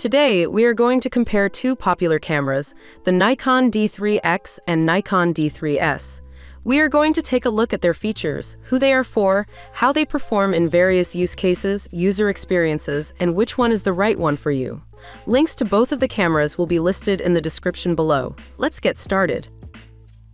Today, we are going to compare two popular cameras, the Nikon D3X and Nikon D3S. We are going to take a look at their features, who they are for, how they perform in various use cases, user experiences, and which one is the right one for you. Links to both of the cameras will be listed in the description below. Let's get started.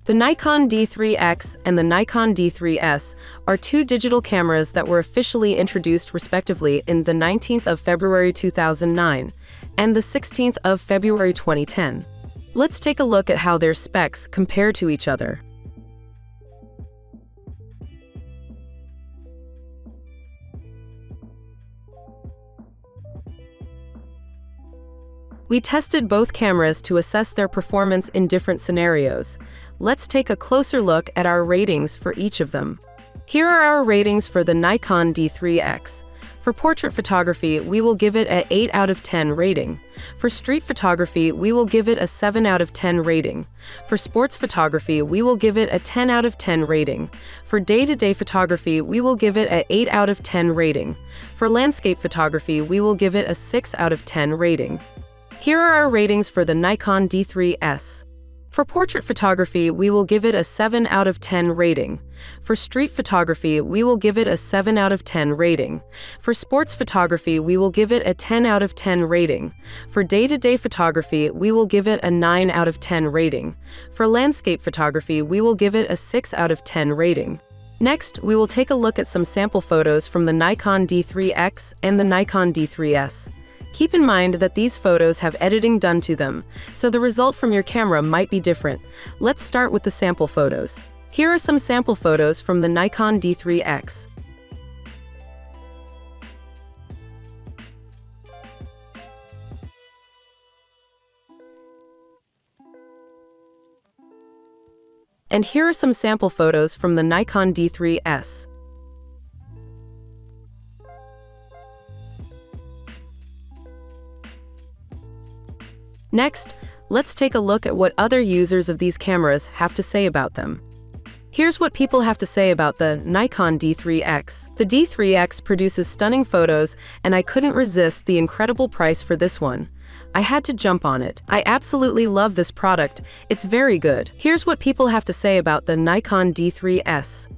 The Nikon D3X and the Nikon D3S are two digital cameras that were officially introduced respectively in the 19th of February 2009 and the 16th of February 2010. Let's take a look at how their specs compare to each other. We tested both cameras to assess their performance in different scenarios. Let's take a closer look at our ratings for each of them. Here are our ratings for the Nikon D3X. For portrait photography, we will give it an 8 out of 10 rating. For street photography, we will give it a 7 out of 10 rating. For sports photography, we will give it a 10 out of 10 rating. For day-to-day -day photography, we will give it an 8 out of 10 rating. For landscape photography, we will give it a 6 out of 10 rating. Here are our ratings for the Nikon D3S. For portrait photography, we will give it a 7 out of 10 rating. For street photography, we will give it a 7 out of 10 rating. For sports photography, we will give it a 10 out of 10 rating. For day-to-day -day photography, we will give it a 9 out of 10 rating. For landscape photography, we will give it a 6 out of 10 rating. Next, we will take a look at some sample photos from the Nikon D3X and the Nikon D3S. Keep in mind that these photos have editing done to them, so the result from your camera might be different. Let's start with the sample photos. Here are some sample photos from the Nikon D3X. And here are some sample photos from the Nikon D3S. Next, let's take a look at what other users of these cameras have to say about them. Here's what people have to say about the Nikon D3X. The D3X produces stunning photos, and I couldn't resist the incredible price for this one. I had to jump on it. I absolutely love this product. It's very good. Here's what people have to say about the Nikon D3S.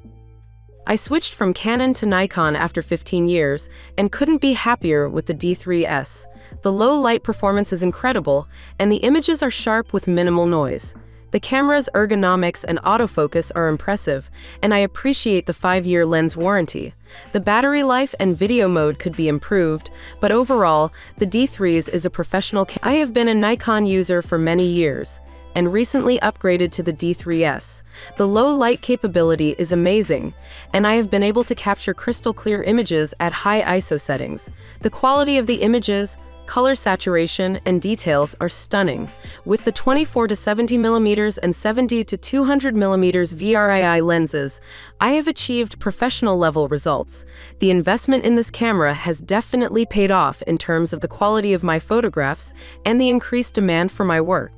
I switched from Canon to Nikon after 15 years and couldn't be happier with the D3S. The low light performance is incredible, and the images are sharp with minimal noise. The camera's ergonomics and autofocus are impressive, and I appreciate the 5-year lens warranty. The battery life and video mode could be improved, but overall, the D3s is a professional I have been a Nikon user for many years, and recently upgraded to the D3S. The low light capability is amazing, and I have been able to capture crystal clear images at high ISO settings. The quality of the images, color saturation, and details are stunning. With the 24 to 70 millimeters and 70 to 200 millimeters VRII lenses, I have achieved professional level results. The investment in this camera has definitely paid off in terms of the quality of my photographs and the increased demand for my work.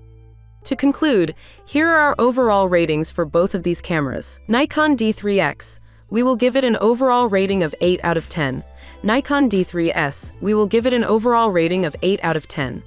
To conclude, here are our overall ratings for both of these cameras. Nikon D3X, we will give it an overall rating of 8 out of 10. Nikon D3S, we will give it an overall rating of 8 out of 10.